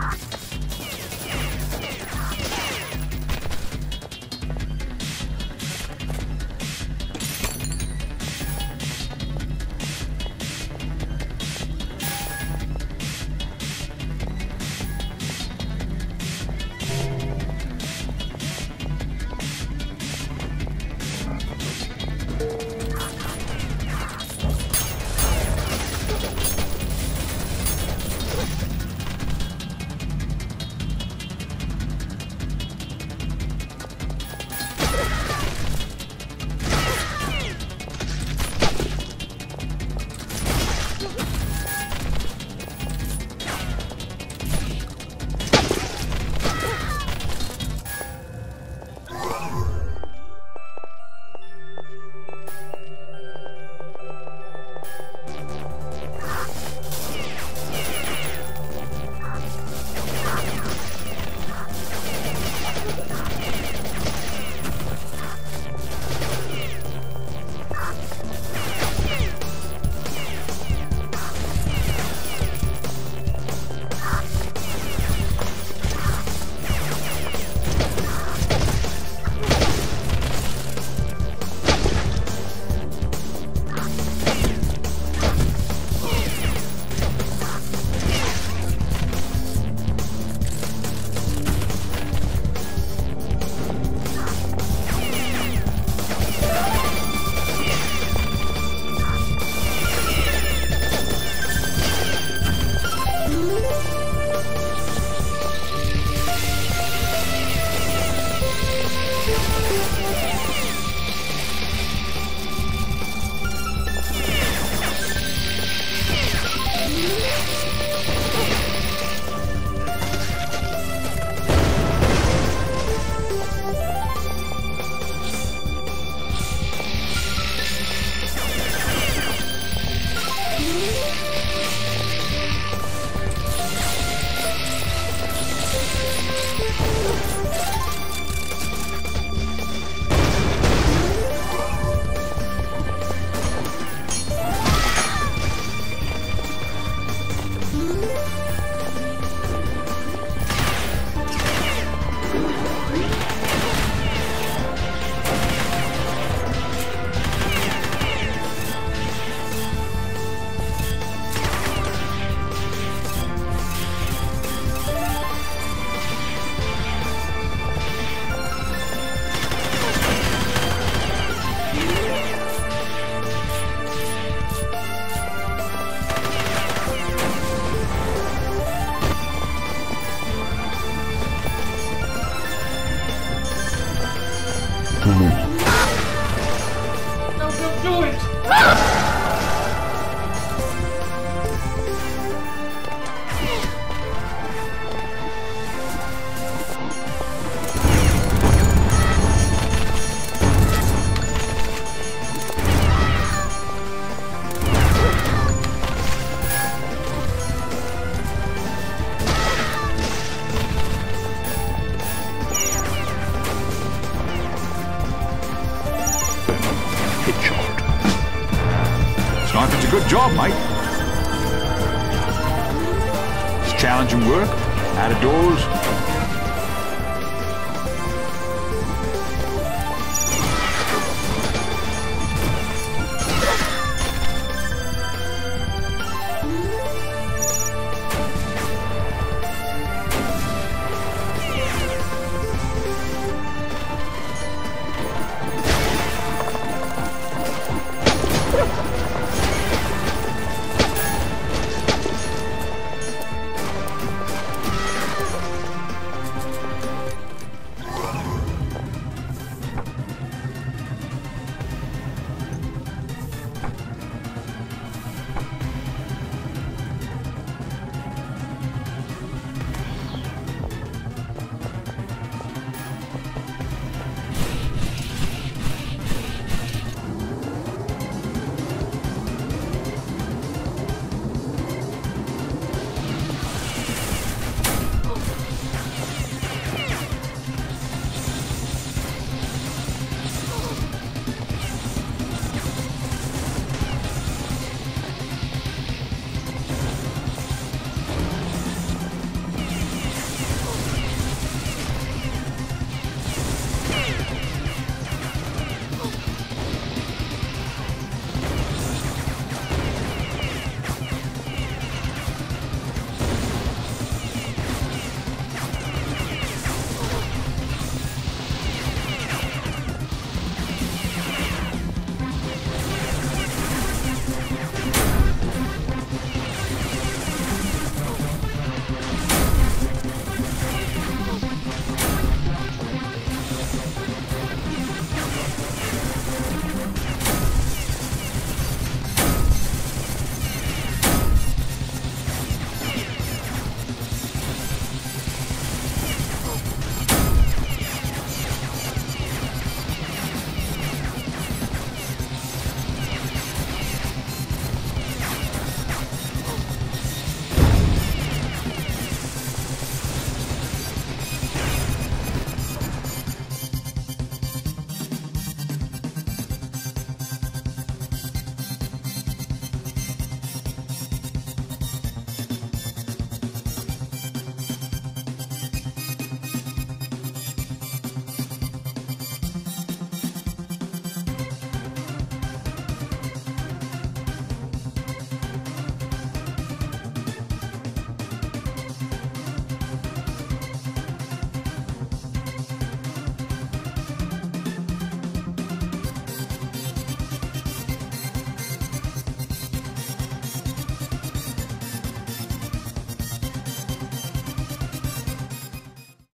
Sure. Oh. Challenging work, out of doors,